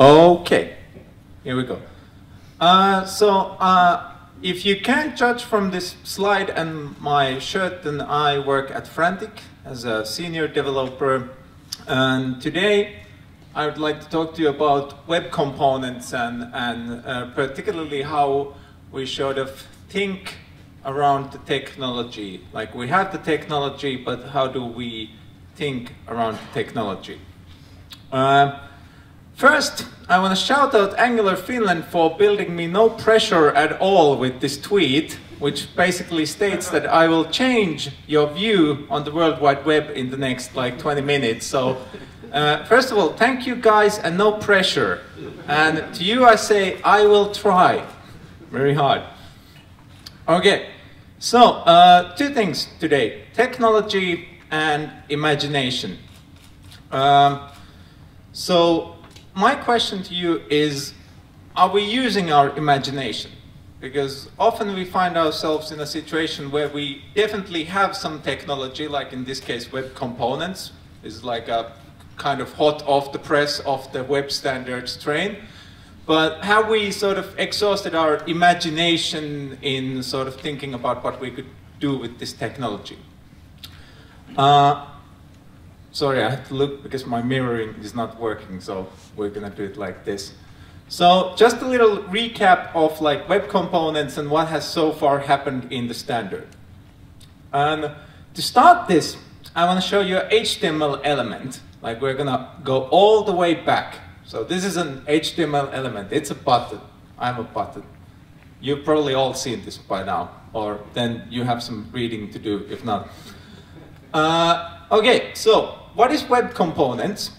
Okay, here we go. Uh, so, uh, if you can't judge from this slide and my shirt, then I work at Frantic as a senior developer. And today, I would like to talk to you about web components and, and uh, particularly how we sort of think around the technology. Like we have the technology, but how do we think around technology? Uh, First, I want to shout out Angular Finland for building me no pressure at all with this tweet, which basically states that I will change your view on the World Wide Web in the next like 20 minutes. So, uh, first of all, thank you guys and no pressure. And to you I say, I will try very hard. Okay, so uh, two things today, technology and imagination. Um, so my question to you is, are we using our imagination? Because often we find ourselves in a situation where we definitely have some technology, like in this case web components, is like a kind of hot off the press of the web standards train. But have we sort of exhausted our imagination in sort of thinking about what we could do with this technology? Uh, Sorry, I have to look because my mirroring is not working, so we're gonna do it like this. So just a little recap of like web components and what has so far happened in the standard. And to start this, I want to show you an HTML element. Like we're gonna go all the way back. So this is an HTML element. It's a button. I'm a button. You've probably all seen this by now, or then you have some reading to do if not. Uh, okay, so what is web components?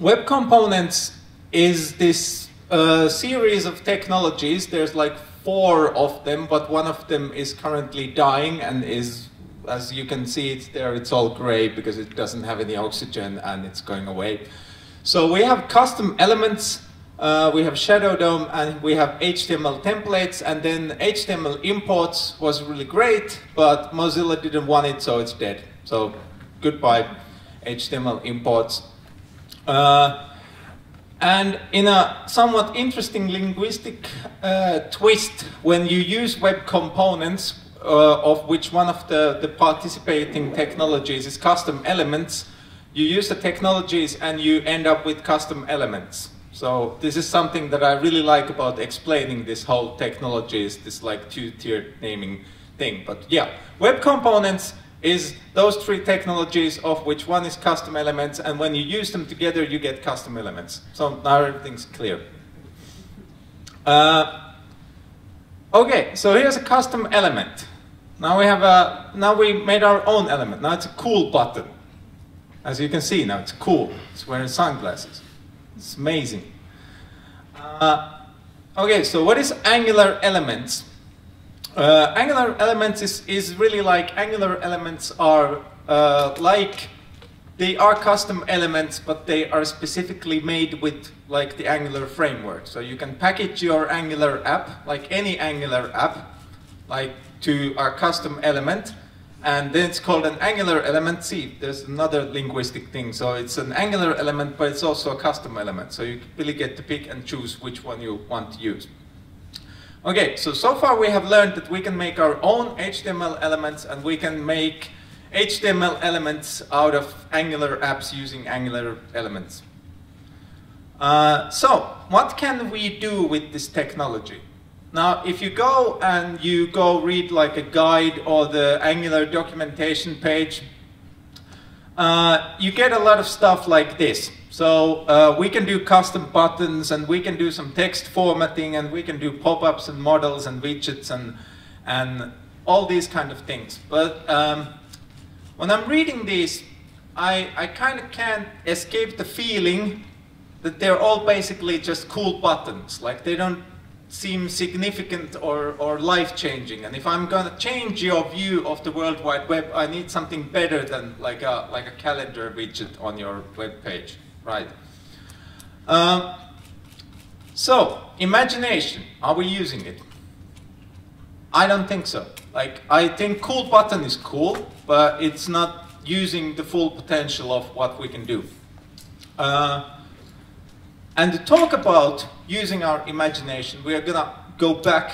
Web components is this uh, series of technologies. There's like four of them, but one of them is currently dying and is, as you can see it there, it's all gray because it doesn't have any oxygen and it's going away. So we have custom elements, uh, we have Shadow DOM, and we have HTML templates, and then HTML imports was really great, but Mozilla didn't want it, so it's dead. So goodbye. HTML imports. Uh, and in a somewhat interesting linguistic uh, twist, when you use web components, uh, of which one of the, the participating technologies is custom elements, you use the technologies and you end up with custom elements. So this is something that I really like about explaining this whole technologies, this like two-tiered naming thing. But yeah, web components is those three technologies of which one is custom elements and when you use them together you get custom elements. So now everything's clear. Uh, okay, so here's a custom element. Now we have a, now we made our own element. Now it's a cool button. As you can see now, it's cool. It's wearing sunglasses. It's amazing. Uh, okay, so what is Angular Elements? Uh, Angular Elements is, is really like, Angular Elements are uh, like, they are custom elements, but they are specifically made with like the Angular framework. So you can package your Angular app, like any Angular app, like to our custom element, and then it's called an Angular element. See, there's another linguistic thing. So it's an Angular element, but it's also a custom element. So you really get to pick and choose which one you want to use. Okay, so so far we have learned that we can make our own HTML elements and we can make HTML elements out of Angular apps using Angular elements. Uh, so, what can we do with this technology? Now, if you go and you go read like a guide or the Angular documentation page, uh, you get a lot of stuff like this. So uh, we can do custom buttons and we can do some text formatting and we can do pop-ups and models and widgets and, and all these kind of things. But um, when I'm reading these, I, I kind of can't escape the feeling that they're all basically just cool buttons. Like they don't seem significant or, or life-changing. And if I'm going to change your view of the World Wide Web, I need something better than like a, like a calendar widget on your web page. Right. Um, so, imagination, are we using it? I don't think so. Like, I think cool button is cool, but it's not using the full potential of what we can do. Uh, And to talk about using our imagination, we are gonna go back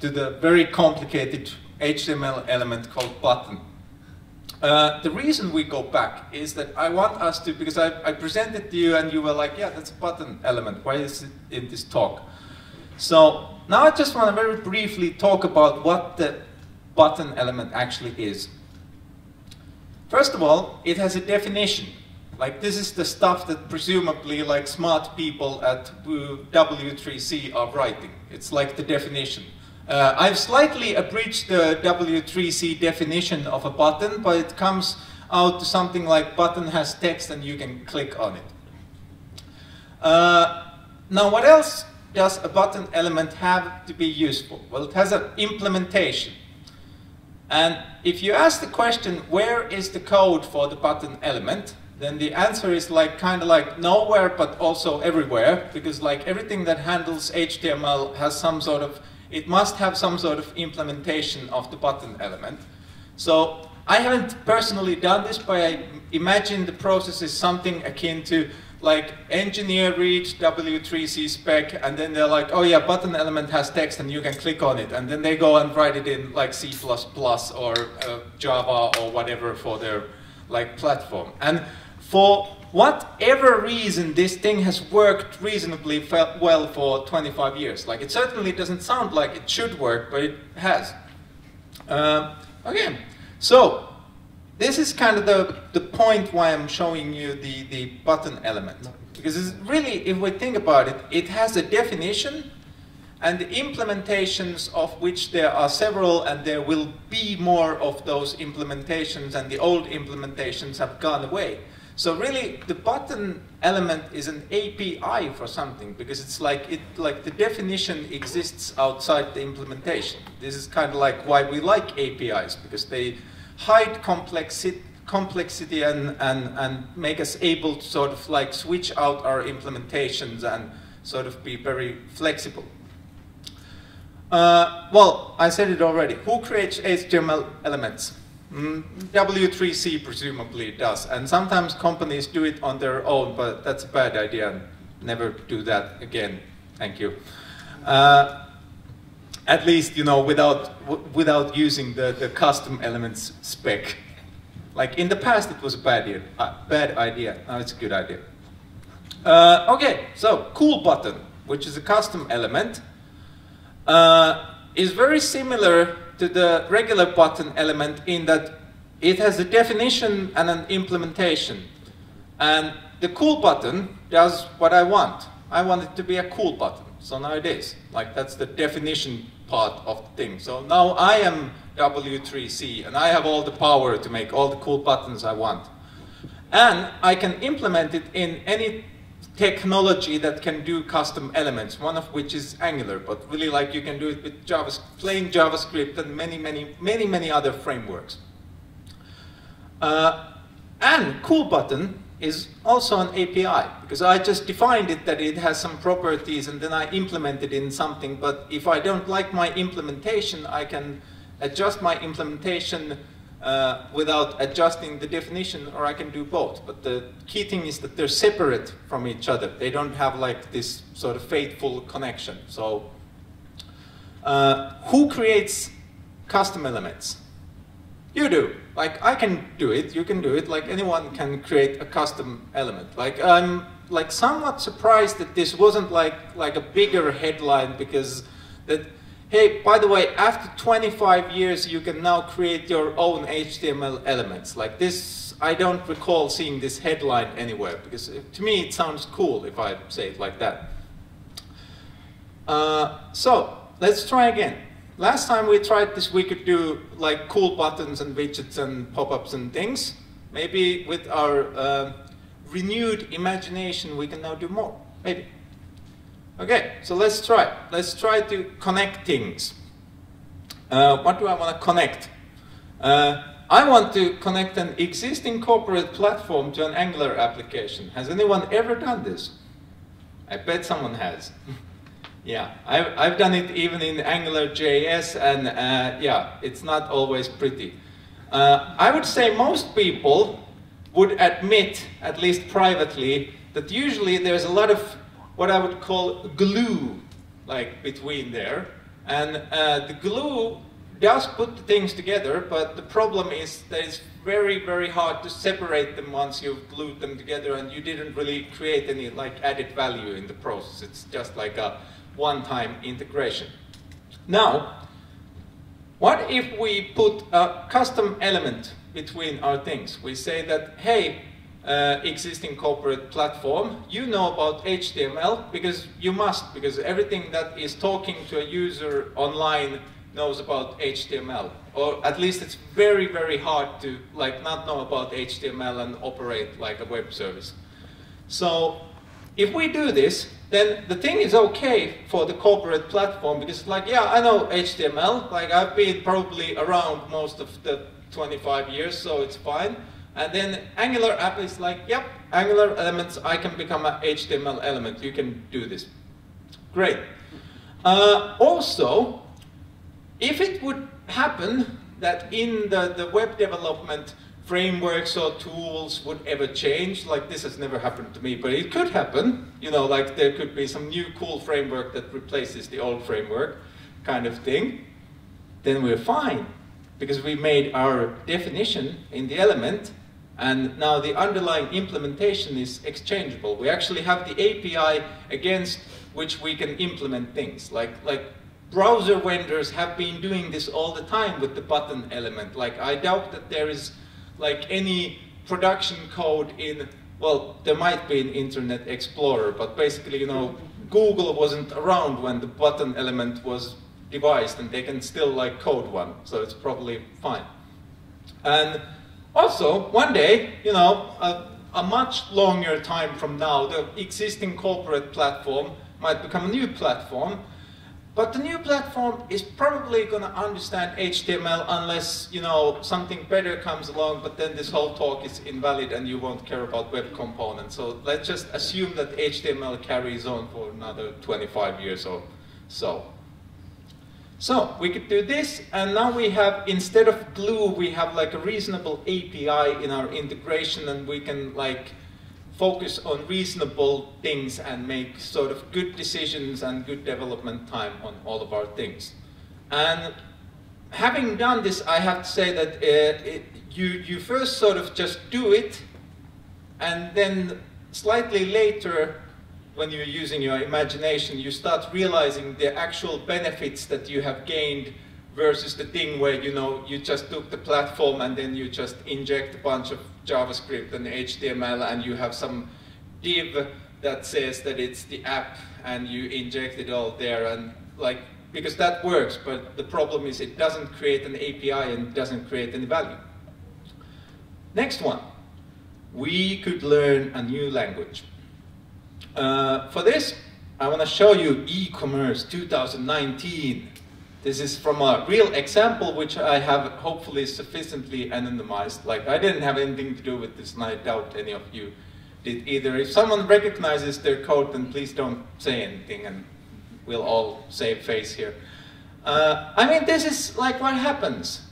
to the very complicated HTML element called button. Uh, the reason we go back is that I want us to, because I, I, presented to you and you were like, yeah, that's a button element. Why is it in this talk? So now I just want to very briefly talk about what the button element actually is. First of all, it has a definition. Like this is the stuff that presumably like smart people at W3C are writing. It's like the definition. Uh, I've slightly abridged the W3C definition of a button, but it comes out to something like button has text and you can click on it. Uh, now what else does a button element have to be useful? Well, it has an implementation. And if you ask the question, where is the code for the button element? Then the answer is like kind of like nowhere, but also everywhere, because like everything that handles HTML has some sort of it must have some sort of implementation of the button element. So I haven't personally done this, but I imagine the process is something akin to like engineer reach W3C spec, and then they're like, oh yeah, button element has text and you can click on it. And then they go and write it in like C++ or uh, Java or whatever for their like platform. And for whatever reason, this thing has worked reasonably well for 25 years. Like, it certainly doesn't sound like it should work, but it has. Uh, okay, so this is kind of the, the point why I'm showing you the, the button element. Because really, if we think about it, it has a definition and the implementations of which there are several and there will be more of those implementations and the old implementations have gone away. So really, the button element is an API for something because it's like it like the definition exists outside the implementation. This is kind of like why we like APIs because they hide complexity complexity and, and, and make us able to sort of like switch out our implementations and sort of be very flexible. Uh, well, I said it already. Who creates HTML elements? Mm, W3C presumably does, and sometimes companies do it on their own, but that's a bad idea. Never do that again. Thank you. Uh, at least, you know, without, without using the, the custom elements spec. Like in the past, it was a bad, idea. Uh, bad idea. Now it's a good idea. Uh, okay, so cool button, which is a custom element, uh, is very similar to the regular button element in that it has a definition and an implementation. And the cool button does what I want. I want it to be a cool button. So now it is. Like that's the definition part of the thing. So now I am W3C and I have all the power to make all the cool buttons I want. And I can implement it in any technology that can do custom elements, one of which is Angular, but really like you can do it with JavaScript, plain JavaScript and many, many, many, many other frameworks. Uh, and cool button is also an API, because I just defined it that it has some properties and then I implemented it in something, but if I don't like my implementation, I can adjust my implementation uh, without adjusting the definition, or I can do both. But the key thing is that they're separate from each other. They don't have like this sort of faithful connection. So uh, who creates custom elements? You do. Like I can do it, you can do it, like anyone can create a custom element. Like I'm like somewhat surprised that this wasn't like like a bigger headline because that hey, by the way, after 25 years, you can now create your own HTML elements. Like this, I don't recall seeing this headline anywhere, because to me it sounds cool if I say it like that. Uh, so, let's try again. Last time we tried this, we could do like cool buttons and widgets and pop-ups and things. Maybe with our uh, renewed imagination, we can now do more. Maybe. Okay, so let's try. Let's try to connect things. Uh, what do I want to connect? Uh, I want to connect an existing corporate platform to an Angular application. Has anyone ever done this? I bet someone has. yeah, I've, I've done it even in Angular JS, and uh, yeah, it's not always pretty. Uh, I would say most people would admit, at least privately, that usually there's a lot of what I would call glue, like between there. And uh, the glue does put the things together, but the problem is that it's very, very hard to separate them once you've glued them together and you didn't really create any like added value in the process. It's just like a one-time integration. Now, what if we put a custom element between our things? We say that, hey, uh, existing corporate platform, you know about HTML because you must, because everything that is talking to a user online knows about HTML. Or at least it's very, very hard to like not know about HTML and operate like a web service. So if we do this, then the thing is okay for the corporate platform because like, yeah, I know HTML, like I've been probably around most of the 25 years, so it's fine. And then Angular app is like, yep, Angular elements, I can become an HTML element, you can do this. Great. Uh, also, if it would happen that in the, the web development frameworks or tools would ever change, like this has never happened to me, but it could happen, you know, like there could be some new cool framework that replaces the old framework kind of thing, then we're fine because we made our definition in the element and now the underlying implementation is exchangeable. We actually have the API against which we can implement things. Like, like browser vendors have been doing this all the time with the button element. Like I doubt that there is like any production code in, well, there might be in Internet Explorer, but basically, you know, Google wasn't around when the button element was devised and they can still like code one, so it's probably fine. And also, one day, you know, a, a much longer time from now, the existing corporate platform might become a new platform, but the new platform is probably going to understand HTML unless, you know, something better comes along, but then this whole talk is invalid and you won't care about web components. So let's just assume that HTML carries on for another 25 years or so. So we could do this, and now we have, instead of glue, we have like a reasonable API in our integration, and we can like focus on reasonable things and make sort of good decisions and good development time on all of our things. And having done this, I have to say that uh, it, you, you first sort of just do it, and then slightly later, when you're using your imagination, you start realizing the actual benefits that you have gained versus the thing where you know you just took the platform and then you just inject a bunch of JavaScript and HTML and you have some div that says that it's the app and you inject it all there and like because that works but the problem is it doesn't create an API and doesn't create any value. Next one, we could learn a new language. Uh, for this, I want to show you e-commerce 2019. This is from a real example, which I have hopefully sufficiently anonymized. Like, I didn't have anything to do with this, and I doubt any of you did either. If someone recognizes their code, then please don't say anything, and we'll all save face here. Uh, I mean, this is like what happens.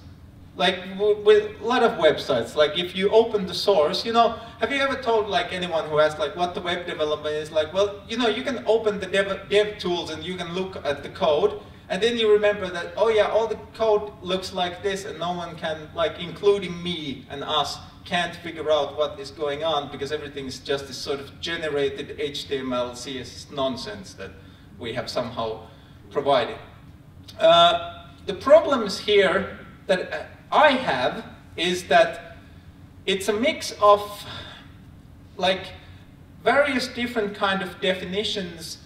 Like with a lot of websites, like if you open the source, you know, have you ever told like anyone who asks like what the web development is like, well, you know, you can open the dev, dev tools and you can look at the code and then you remember that, oh yeah, all the code looks like this and no one can, like including me and us, can't figure out what is going on because everything is just this sort of generated HTML, CSS nonsense that we have somehow provided. Uh, the problems here that uh, I have is that it's a mix of like various different kind of definitions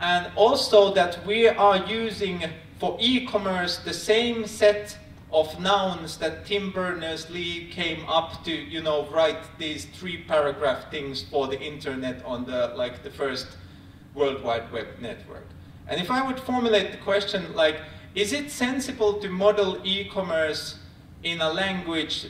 and also that we are using for e-commerce the same set of nouns that Tim Berners-Lee came up to, you know, write these three paragraph things for the internet on the, like, the first World Wide Web network. And if I would formulate the question like, is it sensible to model e-commerce in a language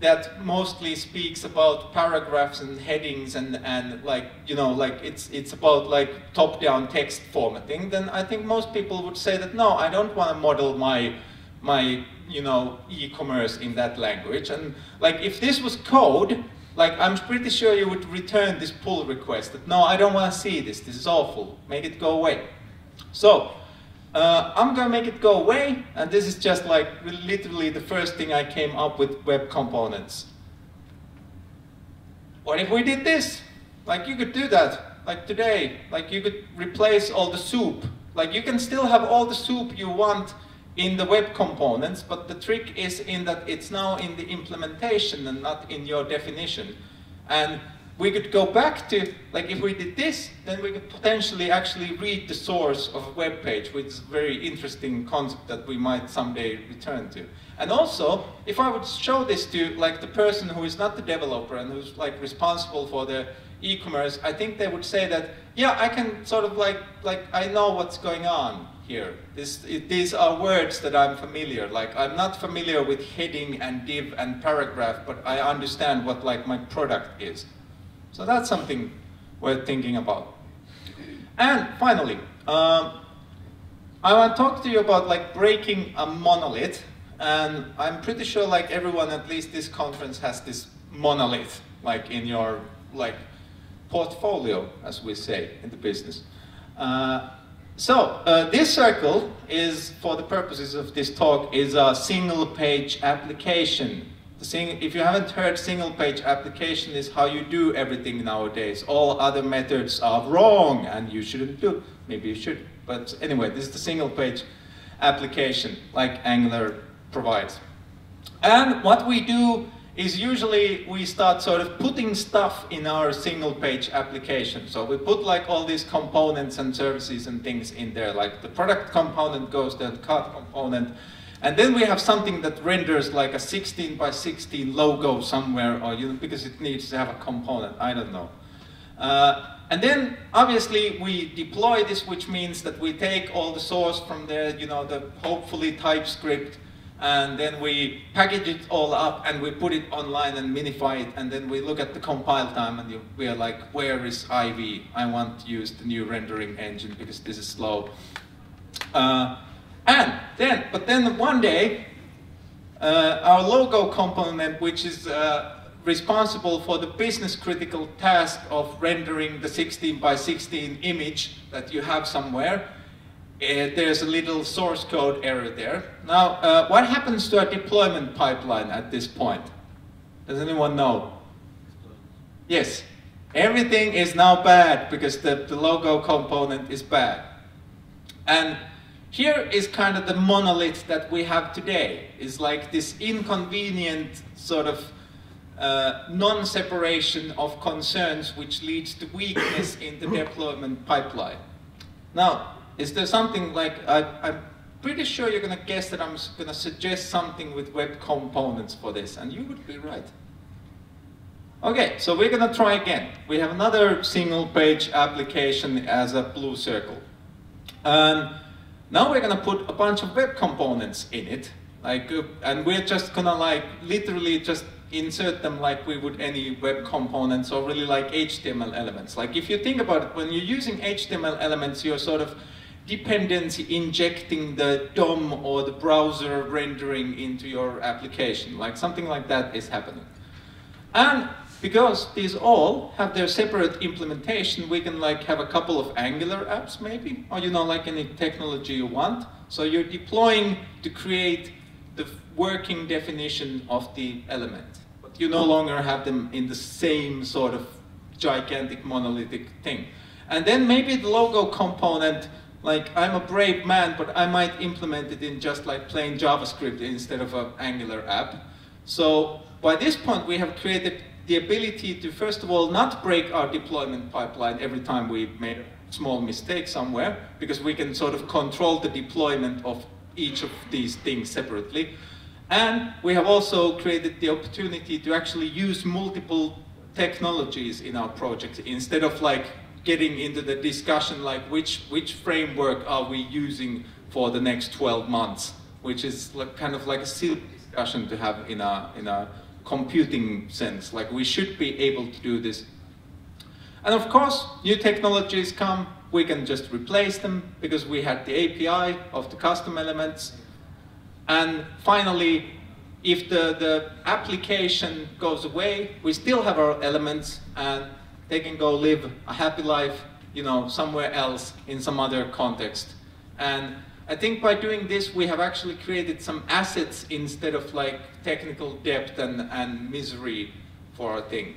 that mostly speaks about paragraphs and headings and, and like, you know, like it's, it's about like top-down text formatting, then I think most people would say that, no, I don't want to model my, my you know, e-commerce in that language. And like if this was code, like I'm pretty sure you would return this pull request that no, I don't want to see this, this is awful, make it go away. So, uh, I'm gonna make it go away, and this is just like literally the first thing I came up with web components. What if we did this? Like you could do that, like today, like you could replace all the soup. Like you can still have all the soup you want in the web components, but the trick is in that it's now in the implementation and not in your definition. And we could go back to, like if we did this, then we could potentially actually read the source of a web page, which is a very interesting concept that we might someday return to. And also, if I would show this to like the person who is not the developer and who's like responsible for the e-commerce, I think they would say that, yeah, I can sort of like, like I know what's going on here. This, it, these are words that I'm familiar. Like I'm not familiar with heading and div and paragraph, but I understand what like my product is. So that's something worth thinking about. And finally, um, I want to talk to you about like breaking a monolith. And I'm pretty sure like everyone at least this conference has this monolith like in your like portfolio, as we say in the business. Uh, so uh, this circle is, for the purposes of this talk, is a single page application. If you haven't heard single page application is how you do everything nowadays. All other methods are wrong and you shouldn't do. Maybe you should. But anyway, this is the single page application like Angular provides. And what we do is usually we start sort of putting stuff in our single page application. So we put like all these components and services and things in there, like the product component goes to the card component, and then we have something that renders like a 16 by 16 logo somewhere, or you know, because it needs to have a component, I don't know. Uh, and then obviously we deploy this, which means that we take all the source from there, you know, the hopefully TypeScript, and then we package it all up and we put it online and minify it and then we look at the compile time and we are like, where is Ivy? I want to use the new rendering engine because this is slow. Uh, and then, but then one day, uh, our logo component, which is uh, responsible for the business critical task of rendering the 16 by 16 image that you have somewhere, uh, there's a little source code error there. Now, uh, what happens to a deployment pipeline at this point? Does anyone know? Yes, everything is now bad because the, the logo component is bad. And here is kind of the monolith that we have today. It's like this inconvenient sort of uh, non-separation of concerns which leads to weakness in the deployment pipeline. Now, is there something like, I, I'm pretty sure you're going to guess that I'm going to suggest something with web components for this, and you would be right. Okay, so we're going to try again. We have another single page application as a blue circle. And now we're going to put a bunch of web components in it. Like, uh, and we're just going to like literally just insert them like we would any web components or really like HTML elements. Like if you think about it, when you're using HTML elements, you're sort of dependency injecting the DOM or the browser rendering into your application. Like something like that is happening. And because these all have their separate implementation, we can like have a couple of Angular apps maybe, or you know, like any technology you want. So you're deploying to create the working definition of the element. But you no longer have them in the same sort of gigantic monolithic thing. And then maybe the logo component like I'm a brave man, but I might implement it in just like plain JavaScript instead of an Angular app. So by this point, we have created the ability to, first of all, not break our deployment pipeline every time we made a small mistake somewhere, because we can sort of control the deployment of each of these things separately. And we have also created the opportunity to actually use multiple technologies in our project instead of like getting into the discussion like which, which framework are we using for the next 12 months, which is like, kind of like a silly discussion to have in a, in a computing sense. Like we should be able to do this. And of course, new technologies come, we can just replace them because we had the API of the custom elements. And finally, if the, the application goes away, we still have our elements and they can go live a happy life, you know, somewhere else in some other context. And I think by doing this, we have actually created some assets instead of like technical depth and, and misery for our thing.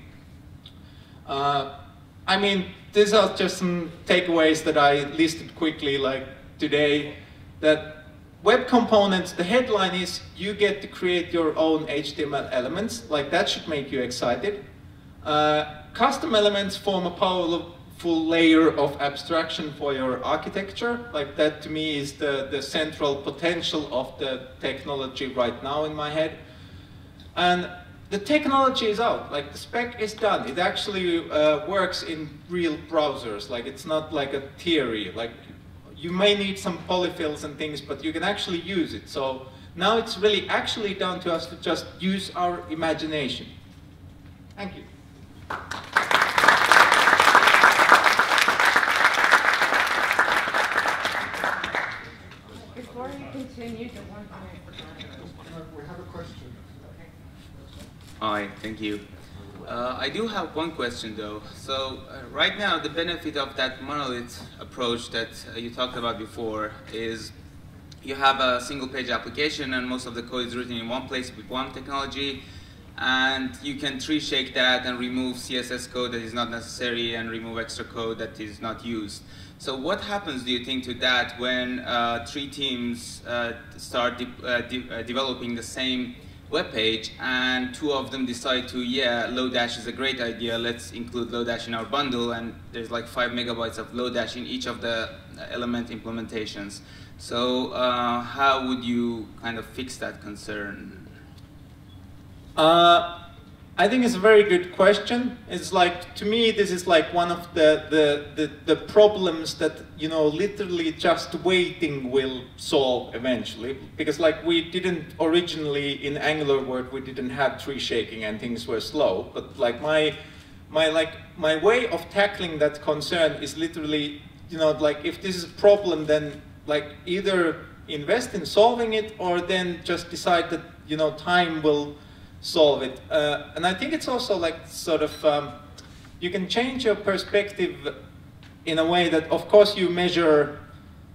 Uh, I mean, these are just some takeaways that I listed quickly, like today, that web components, the headline is you get to create your own HTML elements, like that should make you excited. Uh, custom elements form a powerful layer of abstraction for your architecture, like that to me is the, the central potential of the technology right now in my head. And the technology is out, like the spec is done. It actually uh, works in real browsers, like it's not like a theory, like you may need some polyfills and things, but you can actually use it. So now it's really actually down to us to just use our imagination. Thank you. Before you continue to one point. We have a question. Hi, thank you. Uh, I do have one question though. So uh, right now the benefit of that monolith approach that uh, you talked about before is you have a single page application and most of the code is written in one place with one technology and you can tree shake that and remove CSS code that is not necessary and remove extra code that is not used. So what happens, do you think, to that when uh, three teams uh, start de uh, de developing the same web page and two of them decide to, yeah, Lodash is a great idea, let's include Lodash in our bundle and there's like five megabytes of Lodash in each of the element implementations. So uh, how would you kind of fix that concern? Uh, I think it's a very good question. It's like, to me, this is like one of the, the, the, the, problems that, you know, literally just waiting will solve eventually. Because like we didn't originally, in Angular world, we didn't have tree shaking and things were slow. But like my, my, like, my way of tackling that concern is literally, you know, like if this is a problem, then like either invest in solving it or then just decide that, you know, time will solve it. Uh, and I think it's also like sort of, um, you can change your perspective in a way that of course you measure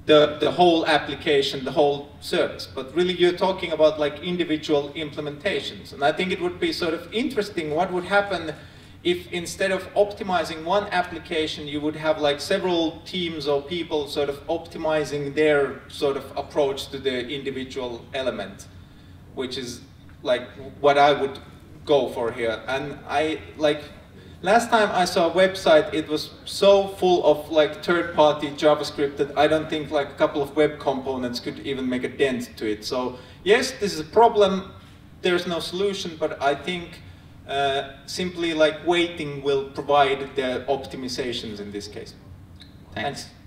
the, the whole application, the whole service, but really you're talking about like individual implementations. And I think it would be sort of interesting what would happen if instead of optimizing one application, you would have like several teams or people sort of optimizing their sort of approach to the individual element, which is like what I would go for here. And I like last time I saw a website, it was so full of like third-party JavaScript that I don't think like a couple of web components could even make a dent to it. So yes, this is a problem. There's no solution, but I think uh, simply like waiting will provide the optimizations in this case. Thanks. Thanks.